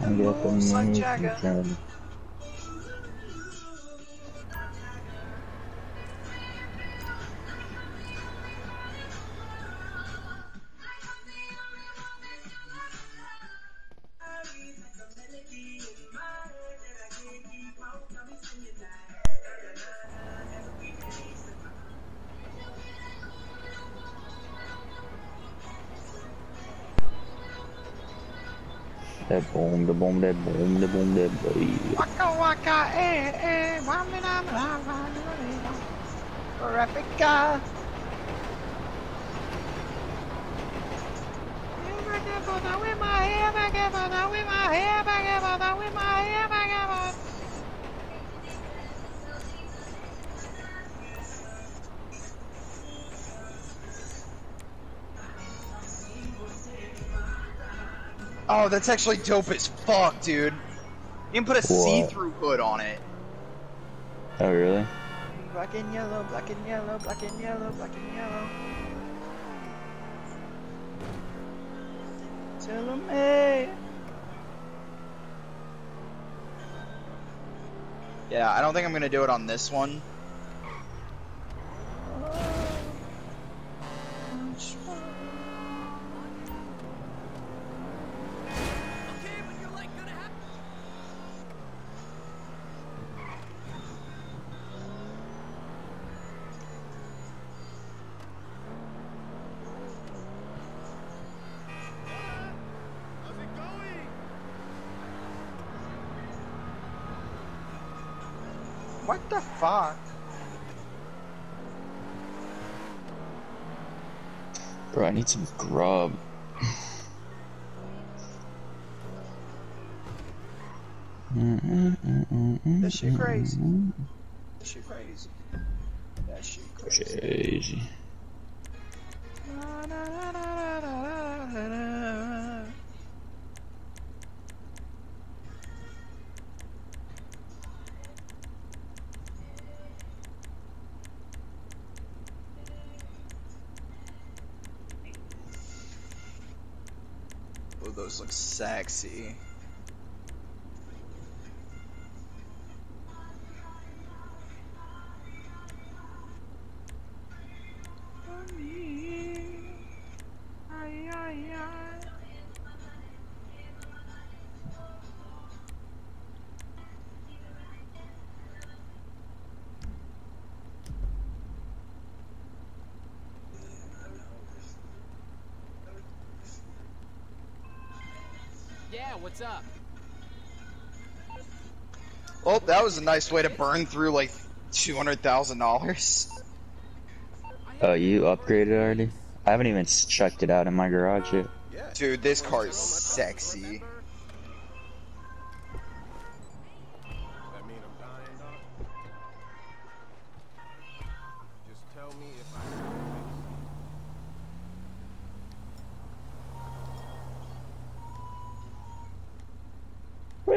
got That boom, the boom, that boom, the boom, that boom. Waka waka eh eh wamina la la la la Replica. With my hair, back up, with my hair, back up, with my hair, Oh, that's actually dope as fuck, dude. You can put a see-through hood on it. Oh, really? Black and yellow, black and yellow, black and yellow, black and yellow. Tell 'em, hey. Yeah, I don't think I'm gonna do it on this one. What the fuck? Bro, I need some grub. This shit crazy. This shit crazy. That shit crazy. Crazy. Those look sexy. Yeah, what's up? Well, that was a nice way to burn through like two hundred thousand dollars. Oh, you upgraded already? I haven't even checked it out in my garage yet. Dude, this car is sexy.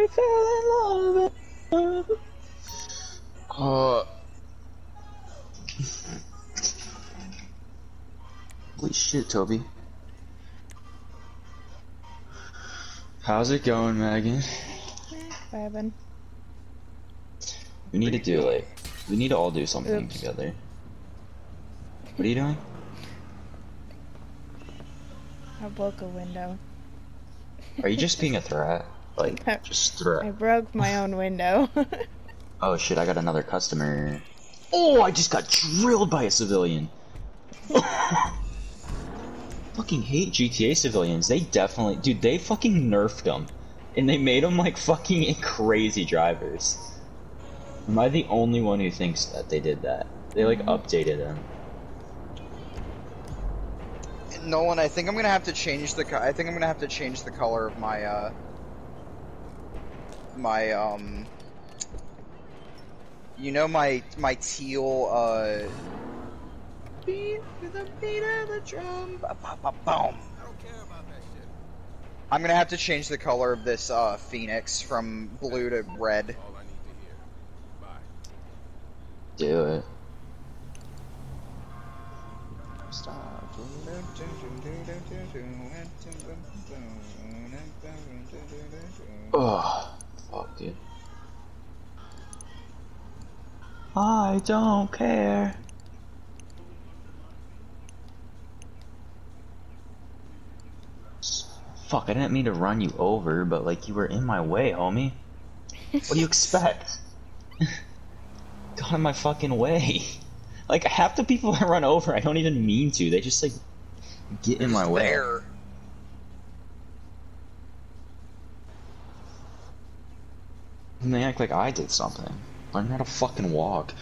We fell in love. Uh. Holy shit, Toby. How's it going, Megan? Vibing. We need to do like, we need to all do something Oops. together. What are you doing? I broke a window. Are you just being a threat? Like, just threat. I broke my own window. Oh shit, I got another customer. Oh, I just got drilled by a civilian. fucking hate GTA civilians. They definitely, dude, they fucking nerfed them. And they made them like fucking crazy drivers. Am I the only one who thinks that they did that? They like updated them. Nolan, I think I'm gonna have to change the. I think I'm gonna have to change the color of my. uh... My um. You know my my teal uh. Beat to the beat of the drum. Ba, ba, ba, boom. I'm gonna have to change the color of this uh phoenix from blue to red. Do it. stop. Oh, fuck, dude. I don't care. Fuck, I didn't mean to run you over, but like you were in my way, homie. What do you expect? Got in my fucking way. Like half the people I run over, I don't even mean to. They just like get in my way. There. And they act like I did something. Learn how to fucking walk.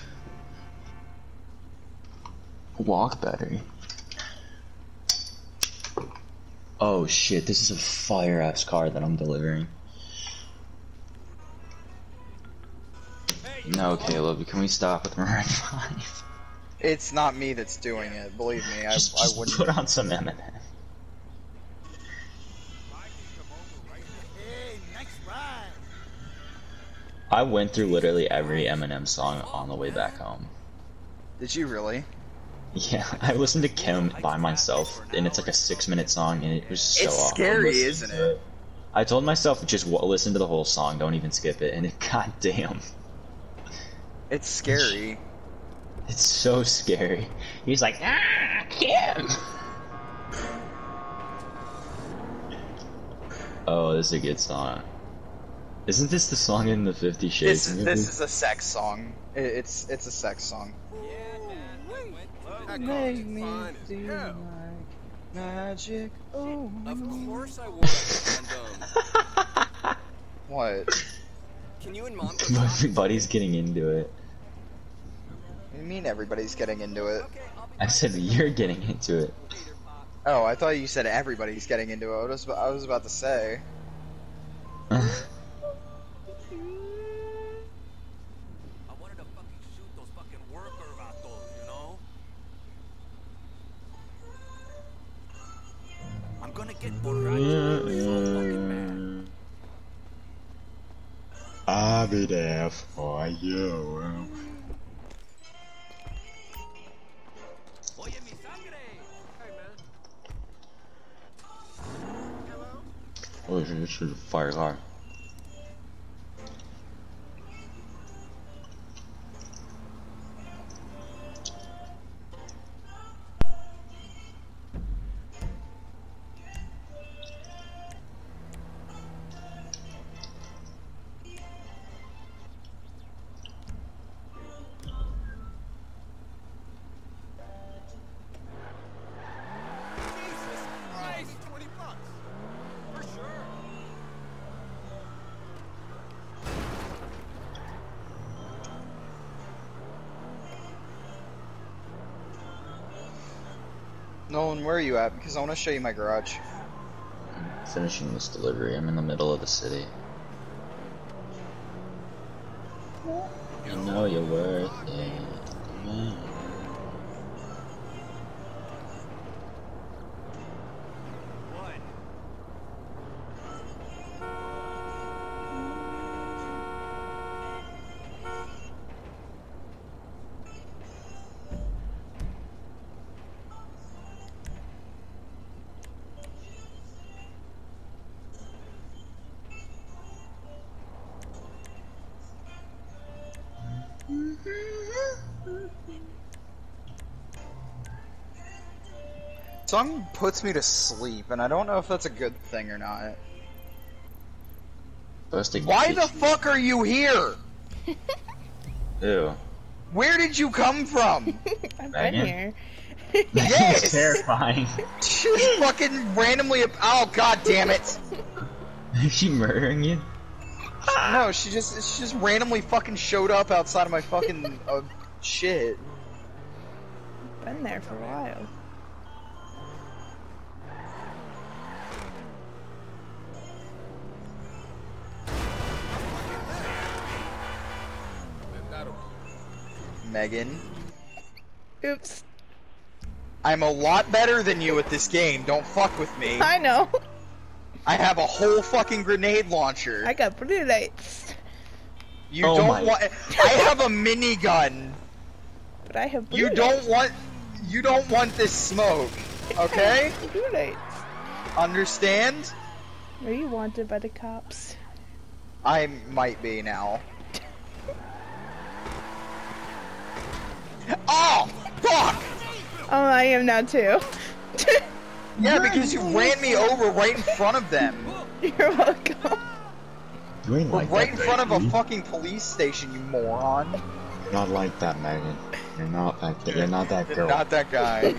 Walk better. Oh shit, this is a fire ass car that I'm delivering. No, Caleb, can we stop with Maroon 5? It's not me that's doing it. Believe me, I, Just, I just wouldn't. put on some Eminem. I went through literally every Eminem song on the way back home. Did you really? Yeah, I listened to Kim by myself, and it's like a six minute song, and it was so It's scary, isn't to it? I told myself just listen to the whole song, don't even skip it, and it, goddamn, It's scary. it's so scary. He's like, ah, Kim. Oh, this is a good song. Isn't this the song in the Fifty Shades This is movie? this is a sex song. It, it's it's a sex song. That Make car's me fine feel like magic. Oh, Of course I wore a oh, condom. What? Can you and mom? Everybody's getting into it. What do you mean everybody's getting into it? I'll be I said you're getting into it. Oh, I thought you said everybody's getting into it. I was, I was about to say. Hey, man. Oh this is fire car. Nolan, where are you at? Because I want to show you my garage. I'm Finishing this delivery. I'm in the middle of the city. You know you're worth it. Song puts me to sleep, and I don't know if that's a good thing or not. Supposed Why get the fuck are you here? you- Ew. Where did you come from? I've been here. Yes! terrifying. Just fucking randomly. Oh god damn it! Is she murdering you? No, she just she just randomly fucking showed up outside of my fucking uh, shit. been there for a while. Megan, Oops. I'm a lot better than you at this game. Don't fuck with me. I know. I have a whole fucking grenade launcher. I got blue lights. You Oh don't want. I have a minigun. But I have blue You lights. don't want. You don't want this smoke, okay? blue lights. Understand? Are you wanted by the cops? I might be now. Oh, fuck! Oh, I am now too. Yeah, because you ran me over right in front of them. You're welcome. You ain't We're like right that, in front of a fucking police station, you moron. You're Not like that, Megan. You're not that. You're not that girl. Not that guy.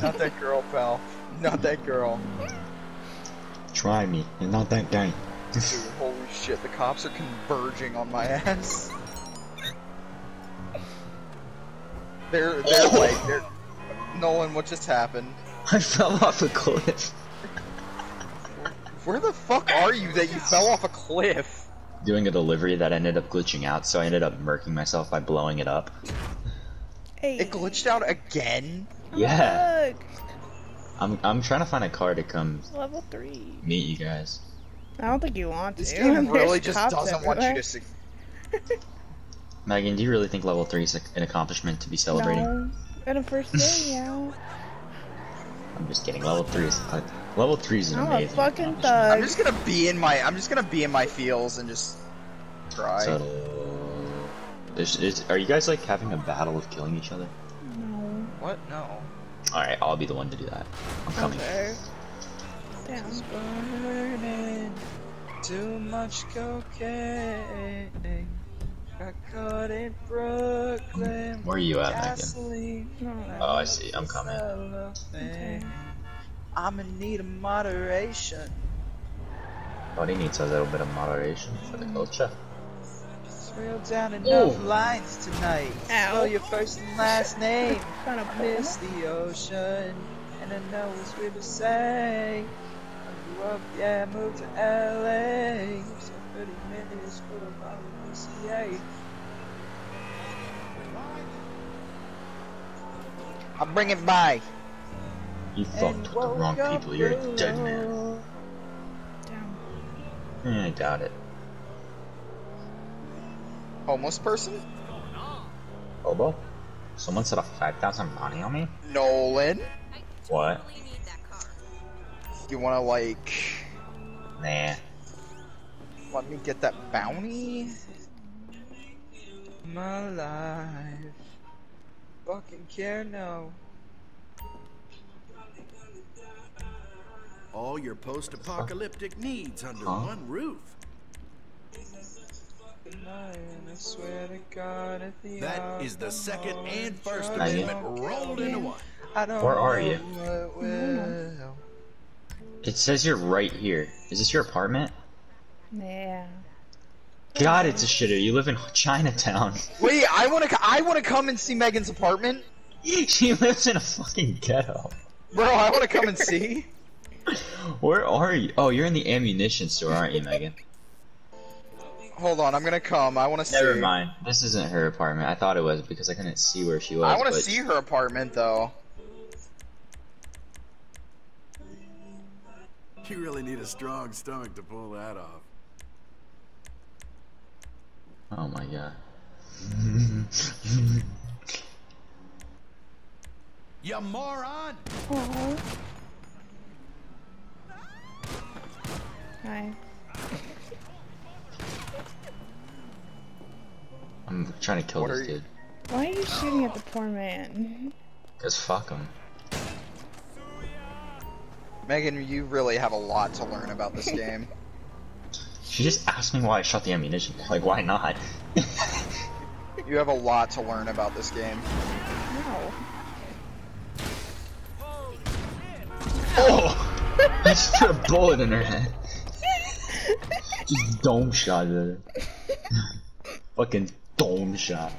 Not that girl, pal. Not that girl. Try me. You're not that guy. Dude, holy shit, the cops are converging on my ass. They're, they're like, they're... Nolan, what just happened? I fell off a cliff. Where the fuck are you that you fell off a cliff? Doing a delivery that ended up glitching out, so I ended up murking myself by blowing it up. Hey. It glitched out again? Oh, yeah. Look, I'm I'm trying to find a car to come level three. meet you guys. I don't think you want to. This to. game really just doesn't want you to see. Megan, do you really think level three is an accomplishment to be celebrating? No. At a first day, yeah. I'm just kidding. Level three is uh, level three is an I'm a fucking accomplishment. I'm just gonna be in my I'm just gonna be in my feels and just try. So, is, is, are you guys like having a battle of killing each other? No. What? No. All right, I'll be the one to do that. I'm coming. Okay. Damn. burning. Too much cocaine. Got caught in Brooklyn. Where are you at, Megan? Gasoline. No. Oh, I see. I'm coming. Okay. I'm in need of moderation. What he needs a little bit of moderation for the culture. Thrill down enough Oh. lines tonight. Ow. Spell your first and last name. Trying to I miss the ocean, and I know it's weird to say. I grew up, yeah, moved to LA. So 30 minutes for the YMCA. I'm bringing by. You fucked with the wrong people. You're a dead man. Damn. I doubt it. Homeless person? Hobo? Someone set a 5,000 money on me? Nolan. What? You wanna, like, Nah. Let me get that bounty? My life. Fucking care, no. All your post-apocalyptic needs under Huh? one roof. I swear to God, if the That is the Second and First Amendment rolled into one. I don't Where are you? It says you're right here. Is this your apartment? Yeah. God, it's a shitter. You live in Chinatown. Wait, I wanna, c- I wanna come and see Megan's apartment, she lives in a fucking ghetto. bro. I wanna come and see. Where are you? Oh, you're in the ammunition store, aren't you, Megan? Hold on, I'm gonna come. I wanna see. Never mind. This isn't her apartment. I thought it was because I couldn't see where she was. I wanna but- see her apartment though. You really need a strong stomach to pull that off. Oh my god. You moron! Aww. Hi. I'm trying to kill What this are you- dude. Why are you shooting at the poor man? Cause fuck him. Megan, you really have a lot to learn about this game. She just asked me why I shot the ammunition. Like, why not? You have a lot to learn about this game. No. oh! I just put a bullet in her head. Just dome shot her. Fucking dome shot.